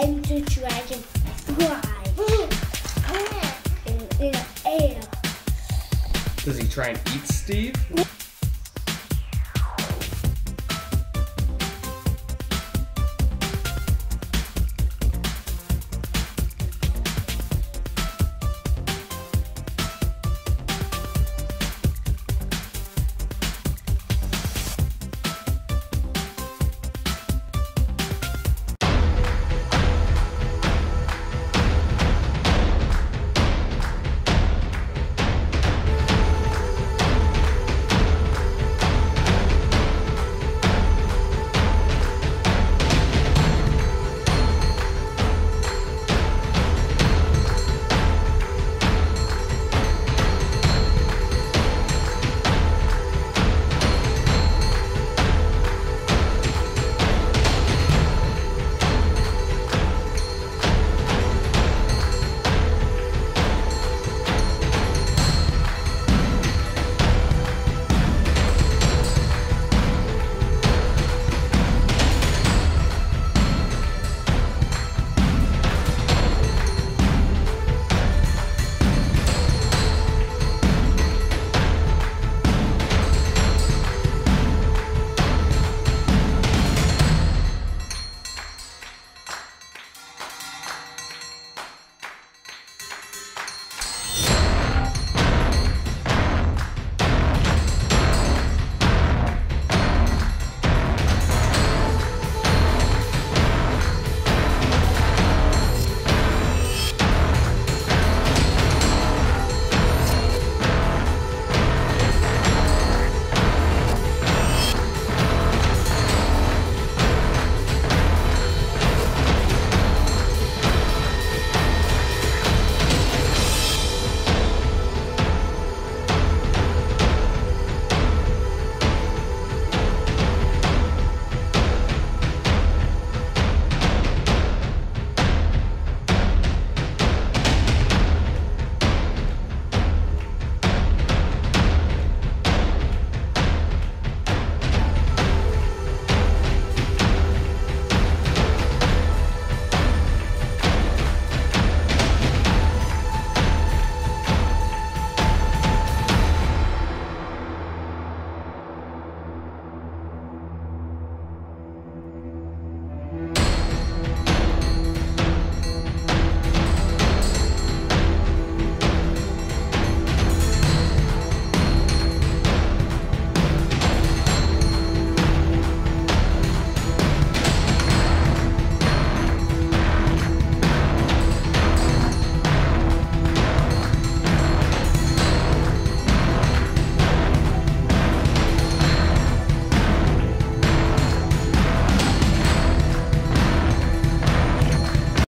and the dragon fly in, the air. Does he try and eat Steve?